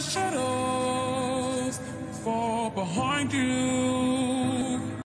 the shadows fall behind you.